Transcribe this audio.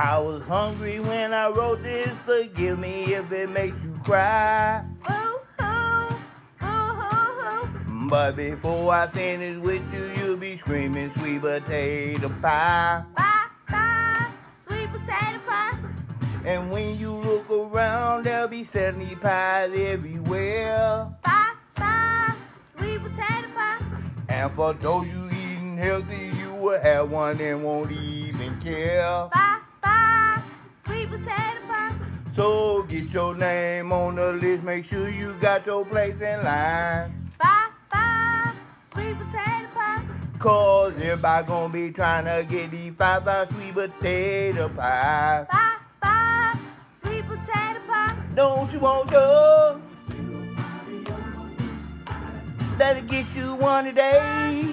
I was hungry when I wrote this. Forgive me if it makes you cry. But before I finish with you, you'll be screaming sweet potato pie. Bye, bye, sweet potato pie. And when you look around, there'll be 70 pies everywhere. Bye, bye, sweet potato pie. And for those you eating healthy, you will have one and won't even care. Pie. So get your name on the list, make sure you got your place in line. Bye, bye, sweet potato pie. Cause everybody gonna be trying to get these five five sweet potato pie. Bye, bye, sweet potato pie. Don't you want to? Better get you one today.